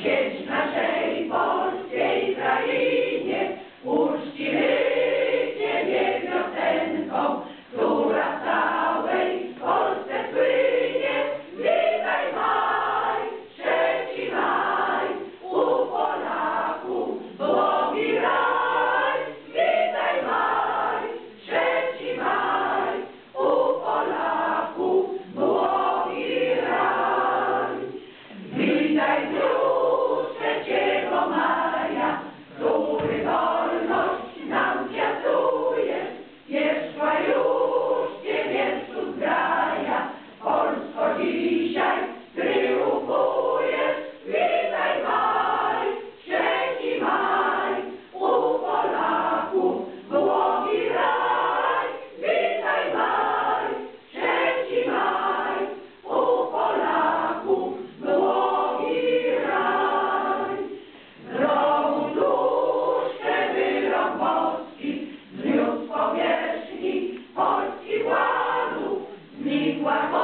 Świeć nasze Wow.